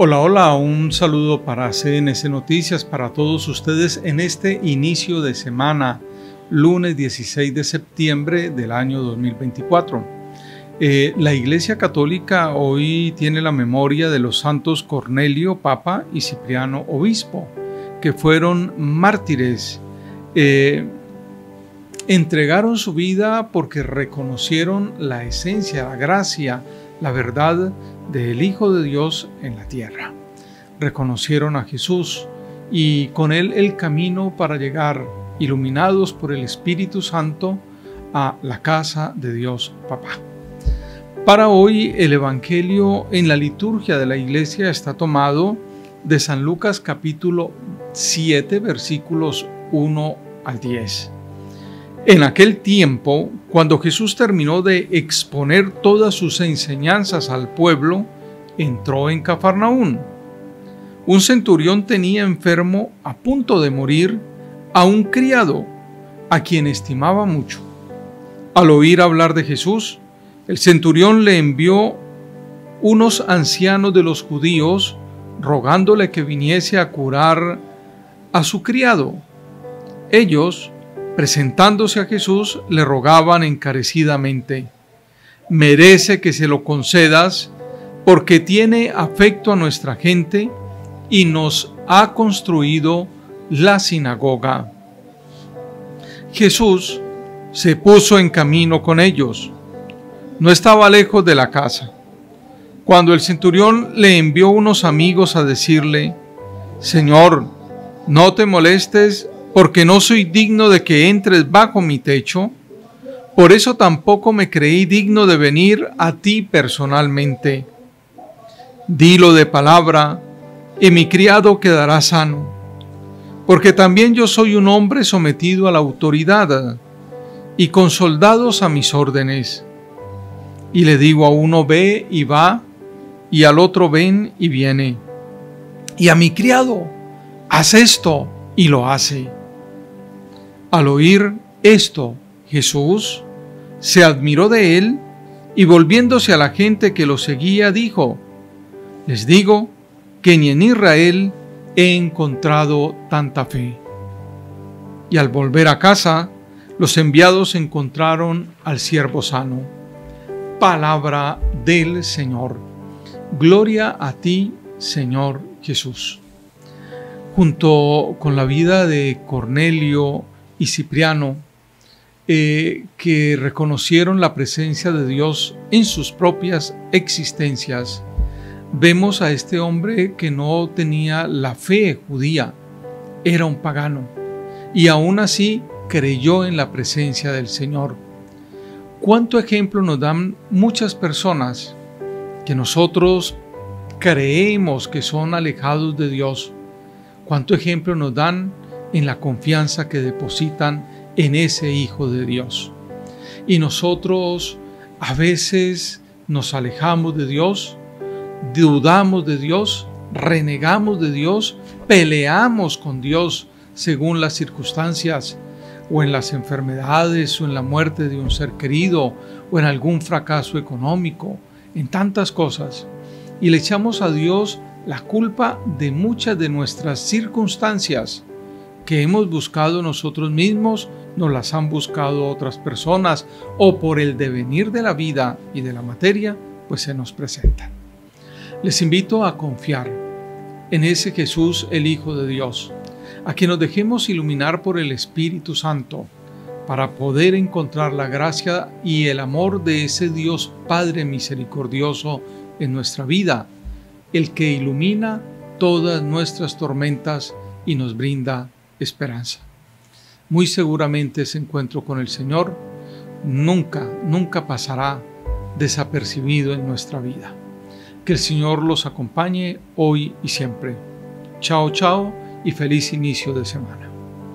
Hola, hola, un saludo para CNS Noticias, para todos ustedes en este inicio de semana, lunes 16 de septiembre del año 2024. Eh, la Iglesia Católica hoy tiene la memoria de los santos Cornelio, Papa, y Cipriano, Obispo, que fueron mártires. Eh, entregaron su vida porque reconocieron la esencia, la gracia, la verdad del Hijo de Dios en la tierra. Reconocieron a Jesús y con él el camino para llegar, iluminados por el Espíritu Santo, a la casa de Dios Papá. Para hoy el Evangelio en la liturgia de la iglesia está tomado de San Lucas capítulo 7 versículos 1 al 10. En aquel tiempo, cuando Jesús terminó de exponer todas sus enseñanzas al pueblo, entró en Cafarnaún. Un centurión tenía enfermo a punto de morir a un criado, a quien estimaba mucho. Al oír hablar de Jesús, el centurión le envió unos ancianos de los judíos rogándole que viniese a curar a su criado. Ellos, presentándose a Jesús, le rogaban encarecidamente, merece que se lo concedas porque tiene afecto a nuestra gente y nos ha construido la sinagoga. Jesús se puso en camino con ellos. No estaba lejos de la casa. Cuando el centurión le envió unos amigos a decirle, Señor, no te molestes porque no soy digno de que entres bajo mi techo, por eso tampoco me creí digno de venir a ti personalmente. Dilo de palabra, y mi criado quedará sano, porque también yo soy un hombre sometido a la autoridad y con soldados a mis órdenes. Y le digo a uno ve y va, y al otro ven y viene. Y a mi criado, haz esto, y lo hace. Al oír esto, Jesús se admiró de él y volviéndose a la gente que lo seguía, dijo, les digo que ni en Israel he encontrado tanta fe. Y al volver a casa, los enviados encontraron al siervo sano. Palabra del Señor. Gloria a ti, Señor Jesús. Junto con la vida de Cornelio, y Cipriano, eh, que reconocieron la presencia de Dios en sus propias existencias, vemos a este hombre que no tenía la fe judía, era un pagano, y aún así creyó en la presencia del Señor. ¿Cuánto ejemplo nos dan muchas personas que nosotros creemos que son alejados de Dios? ¿Cuánto ejemplo nos dan en la confianza que depositan en ese Hijo de Dios. Y nosotros a veces nos alejamos de Dios, dudamos de Dios, renegamos de Dios, peleamos con Dios según las circunstancias o en las enfermedades o en la muerte de un ser querido o en algún fracaso económico, en tantas cosas. Y le echamos a Dios la culpa de muchas de nuestras circunstancias que hemos buscado nosotros mismos, nos las han buscado otras personas o por el devenir de la vida y de la materia, pues se nos presentan. Les invito a confiar en ese Jesús, el Hijo de Dios, a que nos dejemos iluminar por el Espíritu Santo para poder encontrar la gracia y el amor de ese Dios Padre misericordioso en nuestra vida, el que ilumina todas nuestras tormentas y nos brinda esperanza. Muy seguramente ese encuentro con el Señor nunca, nunca pasará desapercibido en nuestra vida. Que el Señor los acompañe hoy y siempre. Chao, chao y feliz inicio de semana.